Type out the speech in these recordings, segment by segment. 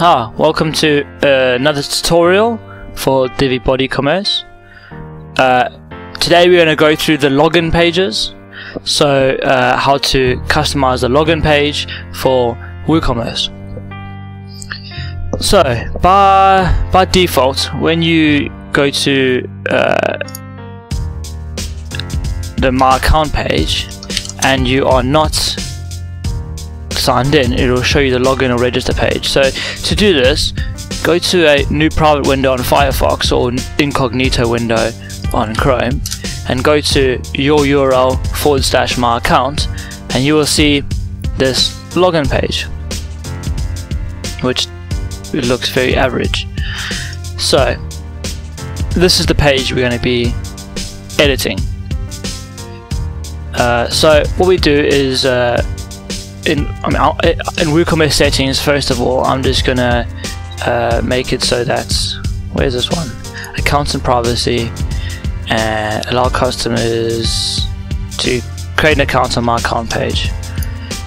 Ah, welcome to uh, another tutorial for Divi BodyCommerce. Uh, today we're going to go through the login pages. So, uh, how to customize the login page for WooCommerce. So, by by default, when you go to uh, the My Account page and you are not signed in, it will show you the login or register page. So to do this, go to a new private window on Firefox or incognito window on Chrome and go to your URL forward slash my account and you will see this login page which looks very average. So this is the page we're going to be editing. Uh, so what we do is uh, in I mean, in WooCommerce settings, first of all, I'm just gonna uh, make it so that where's this one? Accounts and privacy, and allow customers to create an account on my account page.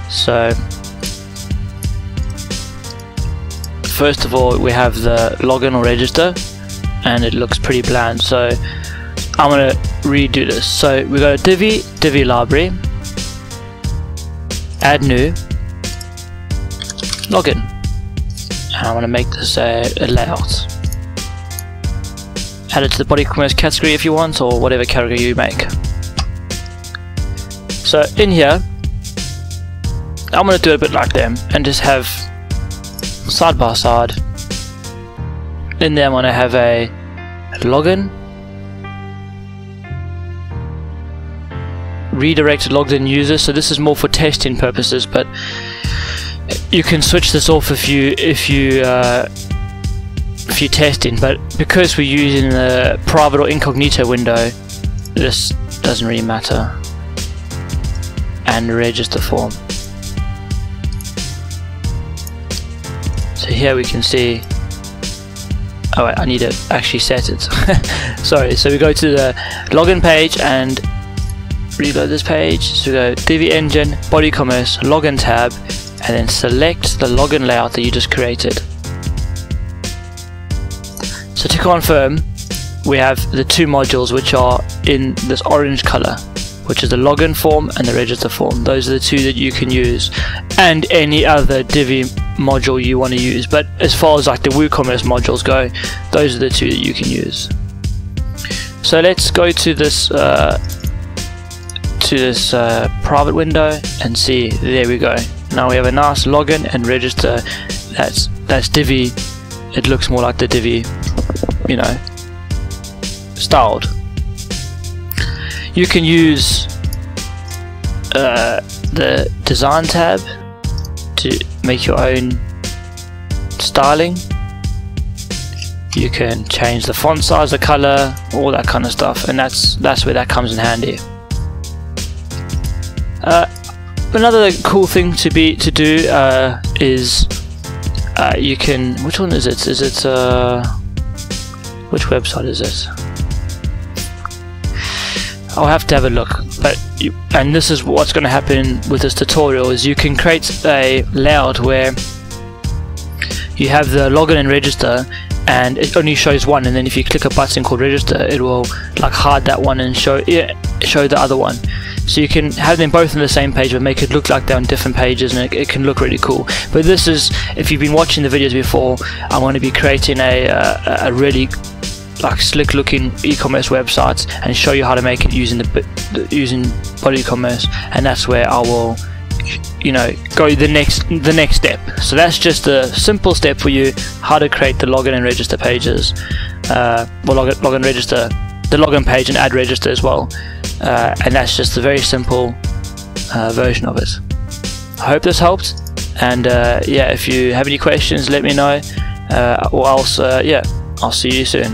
So first of all, we have the login or register, and it looks pretty bland. So I'm gonna redo this. So we go to Divi, Divi library add new, login. And I want to make this a, a layout. Add it to the BodyCommerce category if you want, or whatever category you make. So in here, I'm going to do it a bit like them and just have side by side. In there I'm going to have a login redirected logged in users. So this is more for testing purposes but you can switch this off if you if you uh, if you're testing. But because we're using the private or incognito window this doesn't really matter. And register form. So here we can see oh wait, I need to actually set it. Sorry so we go to the login page and reload this page. So go Divi Engine, BodyCommerce, Login tab, and then select the login layout that you just created. So to confirm, we have the two modules which are in this orange color, which is the login form and the register form. Those are the two that you can use, and any other Divi module you want to use. But as far as like the WooCommerce modules go, those are the two that you can use. So let's go to this uh, to this uh, private window and see there we go. Now we have a nice login and register. That's that's Divi. It looks more like the Divi you know styled. You can use uh, the design tab to make your own styling. You can change the font size the color all that kind of stuff and that's that's where that comes in handy uh, another cool thing to be to do uh, is uh, you can. Which one is it? Is it uh, which website is this? I'll have to have a look. But you, and this is what's going to happen with this tutorial is you can create a layout where you have the login and register and it only shows one and then if you click a button called register it will like hide that one and show yeah, show the other one. So you can have them both on the same page but make it look like they're on different pages and it, it can look really cool. But this is if you've been watching the videos before I'm going to be creating a, uh, a really like slick looking e-commerce websites and show you how to make it using the using BodyCommerce and that's where I will you know go the next the next step. So that's just a simple step for you how to create the login and register pages uh, well login, login register the login page and add register as well. Uh, and that's just a very simple uh, version of it. I hope this helped. And uh, yeah if you have any questions let me know. Uh, or else uh, yeah I'll see you soon